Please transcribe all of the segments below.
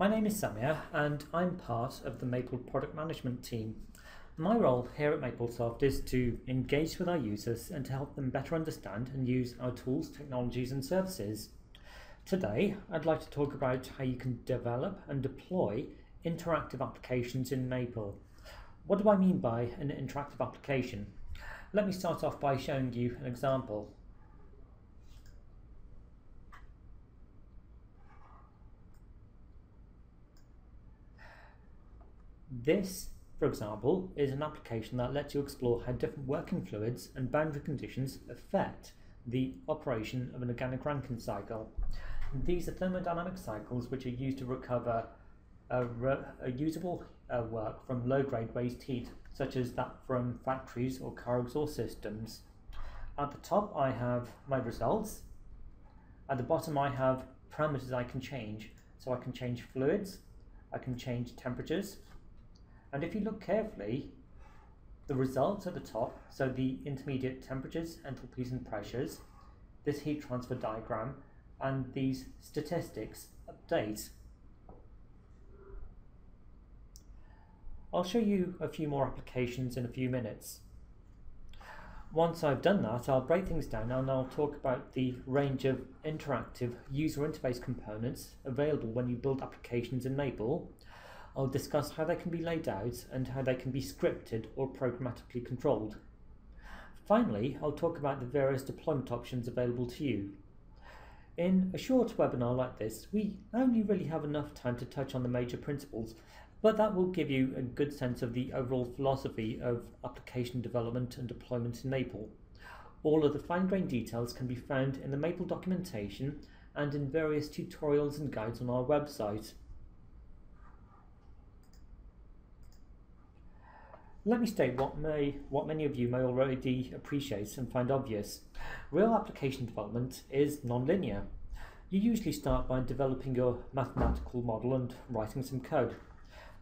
My name is Samir and I'm part of the Maple product management team. My role here at Maplesoft is to engage with our users and to help them better understand and use our tools, technologies and services. Today, I'd like to talk about how you can develop and deploy interactive applications in Maple. What do I mean by an interactive application? Let me start off by showing you an example. This, for example, is an application that lets you explore how different working fluids and boundary conditions affect the operation of an organic Rankine cycle. These are thermodynamic cycles which are used to recover a, a usable uh, work from low-grade waste heat, such as that from factories or car exhaust systems. At the top I have my results. At the bottom I have parameters I can change. So I can change fluids, I can change temperatures, and if you look carefully, the results at the top, so the intermediate temperatures, enthalpies and pressures, this heat transfer diagram, and these statistics update. I'll show you a few more applications in a few minutes. Once I've done that, I'll break things down and I'll talk about the range of interactive user interface components available when you build applications in Maple I'll discuss how they can be laid out and how they can be scripted or programmatically controlled. Finally, I'll talk about the various deployment options available to you. In a short webinar like this, we only really have enough time to touch on the major principles, but that will give you a good sense of the overall philosophy of application development and deployment in Maple. All of the fine-grained details can be found in the Maple documentation and in various tutorials and guides on our website. Let me state what, may, what many of you may already appreciate and find obvious. Real application development is nonlinear. You usually start by developing your mathematical model and writing some code.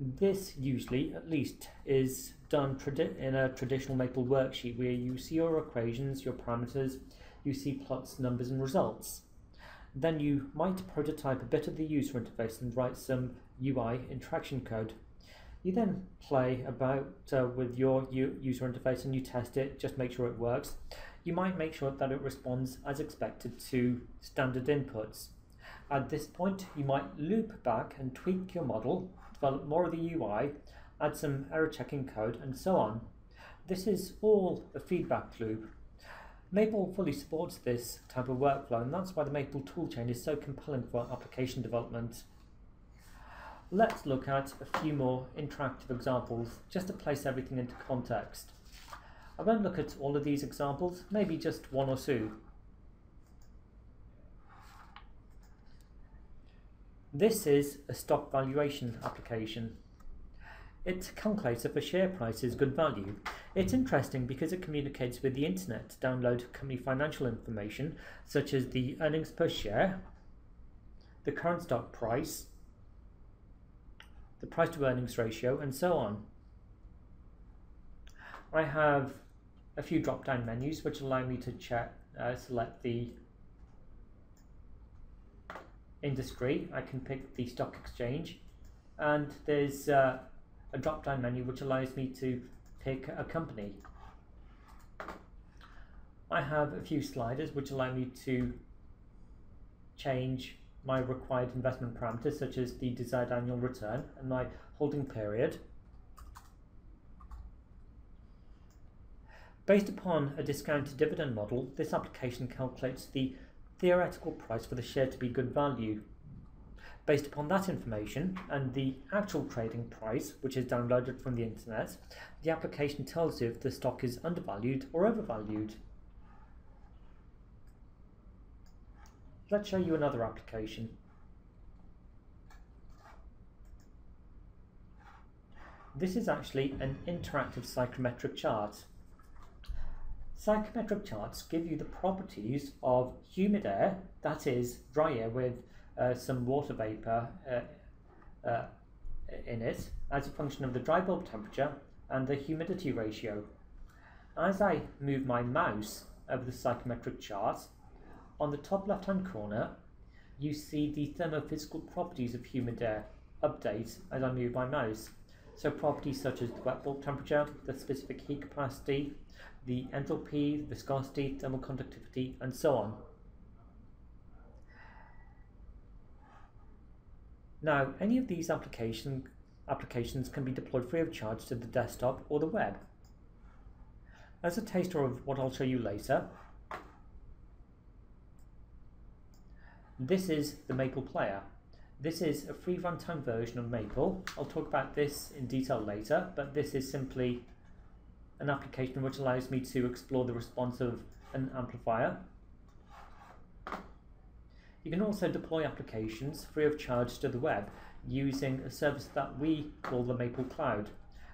This usually, at least, is done in a traditional Maple worksheet where you see your equations, your parameters, you see plots, numbers and results. Then you might prototype a bit of the user interface and write some UI interaction code. You then play about uh, with your user interface and you test it, just make sure it works. You might make sure that it responds as expected to standard inputs. At this point, you might loop back and tweak your model, develop more of the UI, add some error checking code, and so on. This is all a feedback loop. Maple fully supports this type of workflow, and that's why the Maple toolchain is so compelling for application development. Let's look at a few more interactive examples just to place everything into context. I won't look at all of these examples, maybe just one or two. This is a stock valuation application. It calculates if a share price is good value. It's interesting because it communicates with the internet to download company financial information such as the earnings per share, the current stock price, the price to earnings ratio, and so on. I have a few drop down menus which allow me to check, uh, select the industry. I can pick the stock exchange, and there's uh, a drop down menu which allows me to pick a company. I have a few sliders which allow me to change my required investment parameters such as the desired annual return and my holding period. Based upon a discounted dividend model, this application calculates the theoretical price for the share to be good value. Based upon that information and the actual trading price, which is downloaded from the internet, the application tells you if the stock is undervalued or overvalued. Let's show you another application. This is actually an interactive psychrometric chart. Psychrometric charts give you the properties of humid air, that is dry air with uh, some water vapour uh, uh, in it, as a function of the dry bulb temperature and the humidity ratio. As I move my mouse over the psychrometric chart, on the top left hand corner, you see the thermophysical properties of humid air. update as I move my mouse. So properties such as the wet bulb temperature, the specific heat capacity, the enthalpy, viscosity, thermal conductivity, and so on. Now, any of these application, applications can be deployed free of charge to the desktop or the web. As a taster of what I'll show you later, this is the Maple Player. This is a free runtime version of Maple. I'll talk about this in detail later, but this is simply an application which allows me to explore the response of an amplifier. You can also deploy applications free of charge to the web using a service that we call the Maple Cloud.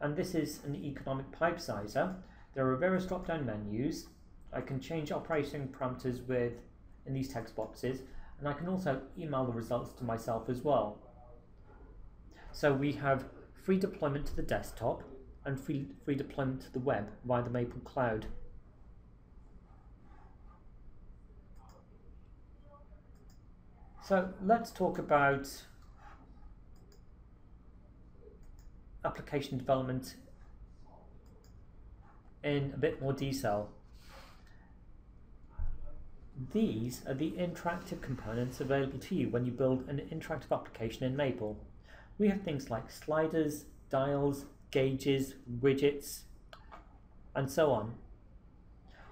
And this is an economic pipe sizer. There are various drop-down menus. I can change operating parameters with in these text boxes and I can also email the results to myself as well. So we have free deployment to the desktop and free, free deployment to the web via the Maple Cloud. So let's talk about application development in a bit more detail. These are the interactive components available to you when you build an interactive application in Maple. We have things like sliders, dials, gauges, widgets, and so on.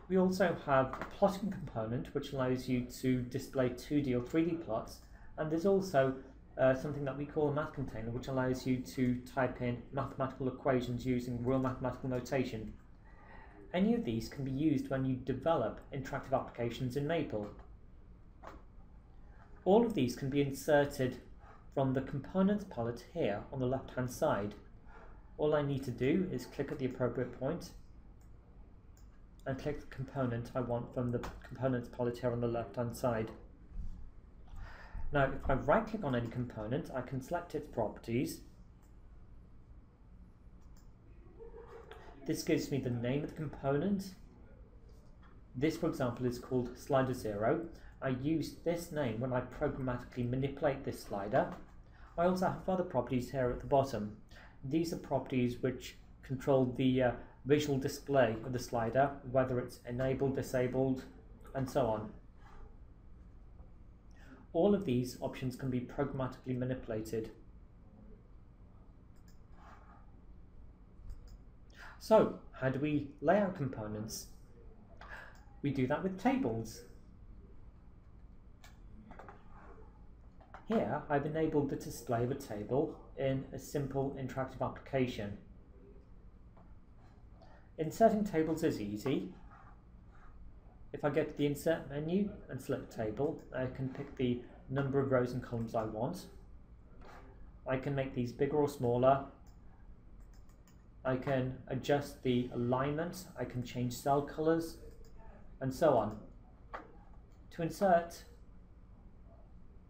We also have a plotting component which allows you to display 2D or 3D plots, and there's also uh, something that we call a math container which allows you to type in mathematical equations using real mathematical notation any of these can be used when you develop interactive applications in Maple. All of these can be inserted from the Components palette here on the left hand side. All I need to do is click at the appropriate point and click the component I want from the Components palette here on the left hand side. Now if I right click on any component I can select its properties This gives me the name of the component. This, for example, is called slider 0. I use this name when I programmatically manipulate this slider. I also have other properties here at the bottom. These are properties which control the uh, visual display of the slider, whether it's enabled, disabled, and so on. All of these options can be programmatically manipulated. So, how do we lay out components? We do that with tables. Here, I've enabled the display of a table in a simple interactive application. Inserting tables is easy. If I go to the Insert menu and select Table, I can pick the number of rows and columns I want. I can make these bigger or smaller I can adjust the alignment, I can change cell colors, and so on. To insert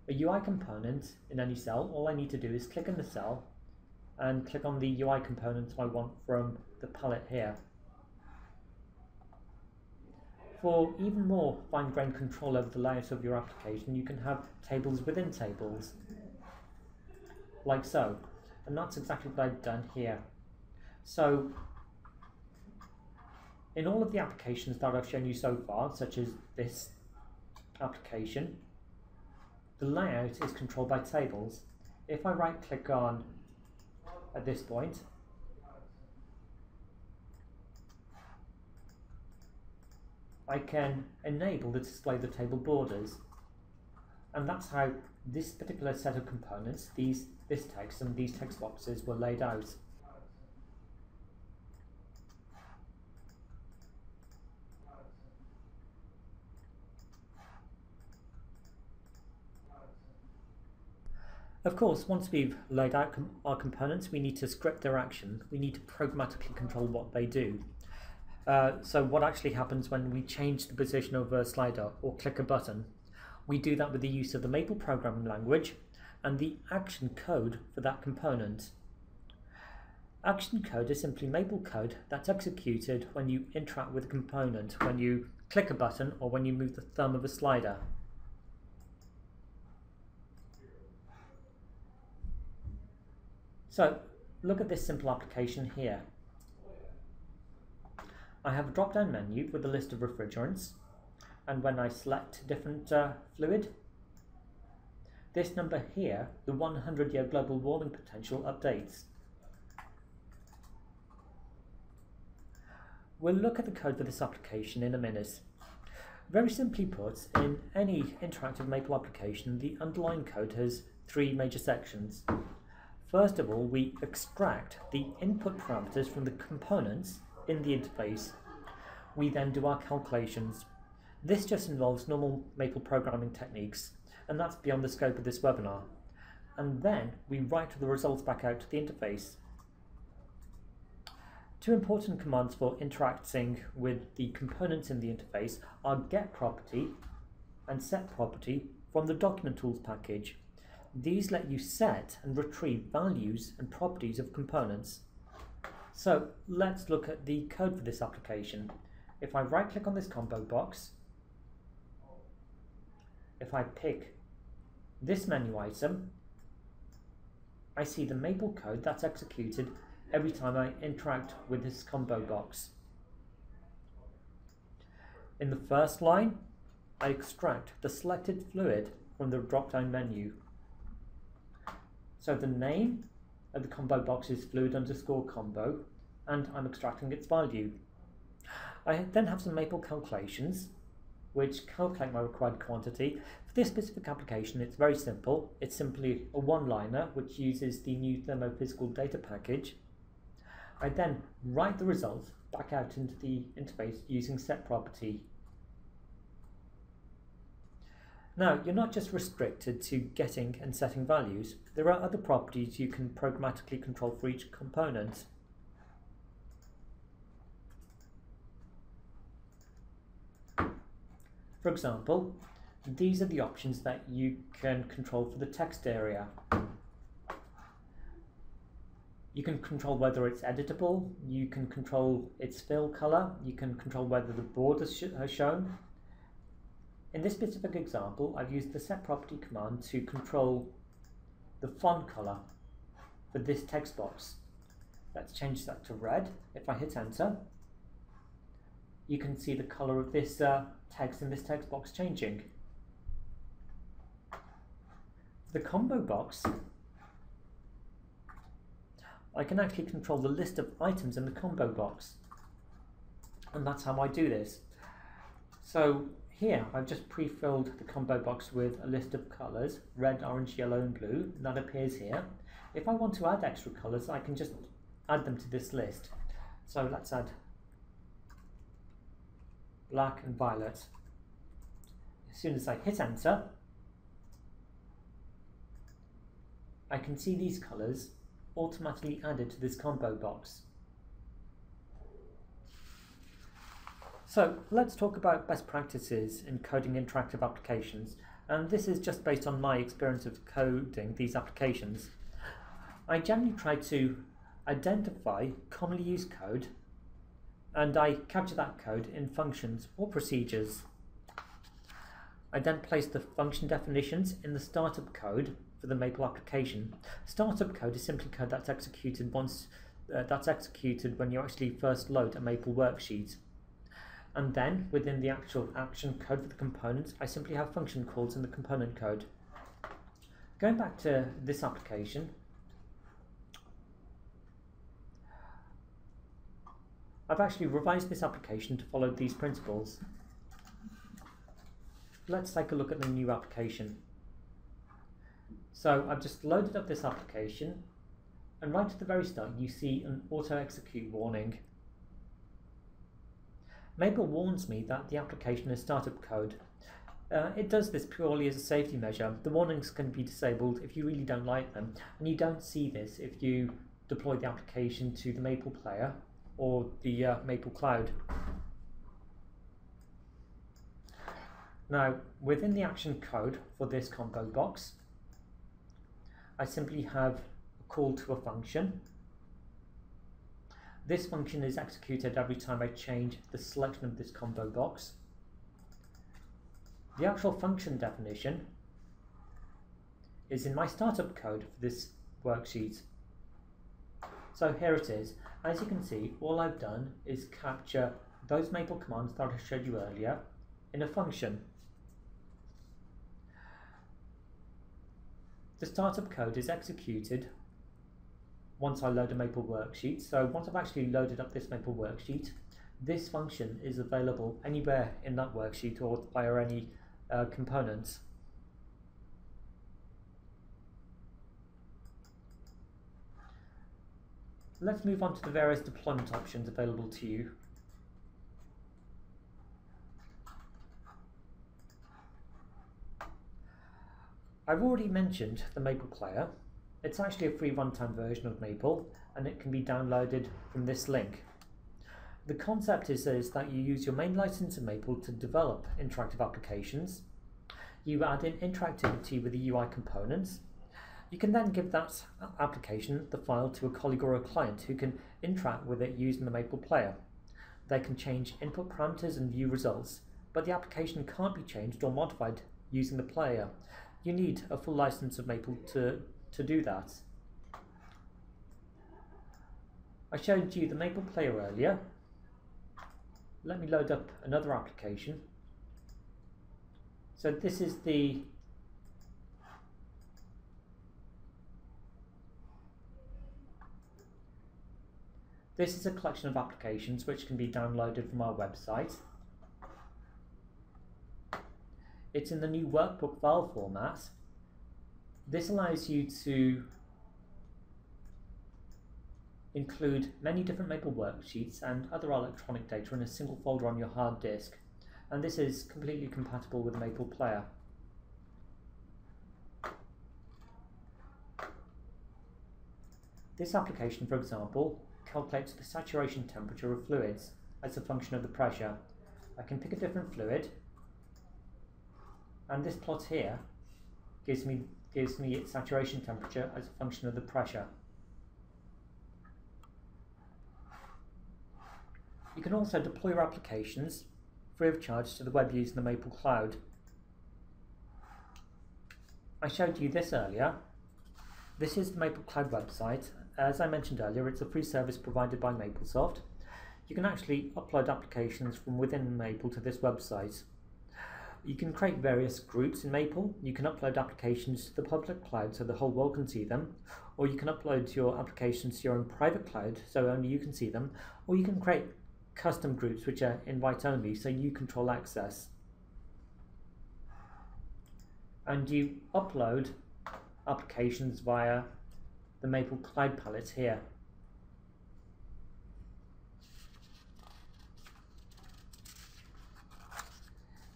a UI component in any cell, all I need to do is click in the cell and click on the UI component I want from the palette here. For even more fine-grained control over the layout of your application, you can have tables within tables, like so. And that's exactly what I've done here. So in all of the applications that I've shown you so far, such as this application, the layout is controlled by tables. If I right click on at this point, I can enable the display the table borders. And that's how this particular set of components, these this text and these text boxes were laid out. Of course, once we've laid out com our components, we need to script their action. We need to programmatically control what they do. Uh, so what actually happens when we change the position of a slider or click a button? We do that with the use of the Maple programming language and the action code for that component. Action code is simply Maple code that's executed when you interact with a component, when you click a button or when you move the thumb of a slider. So look at this simple application here. I have a drop-down menu with a list of refrigerants and when I select different uh, fluid, this number here, the 100 year global warming potential updates. We'll look at the code for this application in a minute. Very simply put, in any interactive Maple application, the underlying code has three major sections. First of all, we extract the input parameters from the components in the interface. We then do our calculations. This just involves normal Maple programming techniques, and that's beyond the scope of this webinar. And then we write the results back out to the interface. Two important commands for interacting with the components in the interface are get property and set property from the document tools package. These let you set and retrieve values and properties of components. So let's look at the code for this application. If I right click on this combo box, if I pick this menu item, I see the Maple code that's executed every time I interact with this combo box. In the first line, I extract the selected fluid from the drop-down menu. So the name of the combo box is fluid underscore combo, and I'm extracting its value. I then have some maple calculations, which calculate my required quantity. For this specific application, it's very simple. It's simply a one-liner, which uses the new thermophysical data package. I then write the result back out into the interface using set property. Now, you're not just restricted to getting and setting values. There are other properties you can programmatically control for each component. For example, these are the options that you can control for the text area. You can control whether it's editable, you can control its fill color, you can control whether the borders are shown. In this specific example, I've used the set property command to control the font color for this text box. Let's change that to red. If I hit enter, you can see the color of this uh, text in this text box changing. The combo box, I can actually control the list of items in the combo box. And that's how I do this. So here I've just pre-filled the combo box with a list of colours, red, orange, yellow and blue, and that appears here. If I want to add extra colours, I can just add them to this list. So let's add black and violet. As soon as I hit enter, I can see these colours automatically added to this combo box. So let's talk about best practices in coding interactive applications and this is just based on my experience of coding these applications. I generally try to identify commonly used code and I capture that code in functions or procedures. I then place the function definitions in the startup code for the Maple application. Startup code is simply code that's executed once uh, that's executed when you actually first load a Maple worksheet. And then within the actual action code for the components, I simply have function calls in the component code. Going back to this application, I've actually revised this application to follow these principles. Let's take a look at the new application. So I've just loaded up this application and right at the very start you see an auto execute warning. Maple warns me that the application is startup code. Uh, it does this purely as a safety measure. The warnings can be disabled if you really don't like them and you don't see this if you deploy the application to the Maple player or the uh, Maple Cloud. Now, within the action code for this combo box, I simply have a call to a function. This function is executed every time I change the selection of this combo box. The actual function definition is in my startup code for this worksheet. So here it is. As you can see, all I've done is capture those Maple commands that I showed you earlier in a function. The startup code is executed once I load a Maple worksheet. So once I've actually loaded up this Maple worksheet, this function is available anywhere in that worksheet or via any uh, components. Let's move on to the various deployment options available to you. I've already mentioned the Maple Player. It's actually a free runtime version of Maple and it can be downloaded from this link. The concept is, is that you use your main license in Maple to develop interactive applications. You add in interactivity with the UI components you can then give that application, the file, to a colleague or a client who can interact with it using the Maple Player. They can change input parameters and view results, but the application can't be changed or modified using the player. You need a full license of Maple to, to do that. I showed you the Maple Player earlier. Let me load up another application. So this is the This is a collection of applications which can be downloaded from our website. It's in the new workbook file format. This allows you to include many different Maple worksheets and other electronic data in a single folder on your hard disk. And this is completely compatible with Maple Player. This application, for example, calculates the saturation temperature of fluids as a function of the pressure. I can pick a different fluid, and this plot here gives me, gives me its saturation temperature as a function of the pressure. You can also deploy your applications free of charge to the web using the Maple Cloud. I showed you this earlier. This is the Maple Cloud website as I mentioned earlier, it's a free service provided by Maplesoft. You can actually upload applications from within Maple to this website. You can create various groups in Maple. You can upload applications to the public cloud so the whole world can see them, or you can upload your applications to your own private cloud so only you can see them, or you can create custom groups which are invite only so you control access. And you upload applications via the Maple Cloud palette here.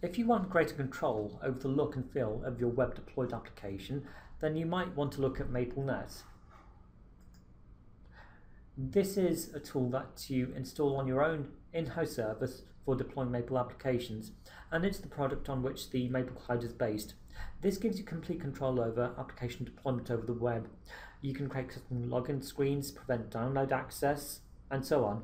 If you want greater control over the look and feel of your web deployed application, then you might want to look at MapleNet. This is a tool that you install on your own in-house service for deploying Maple applications, and it's the product on which the Maple Cloud is based. This gives you complete control over application deployment over the web. You can create custom login screens, prevent download access, and so on.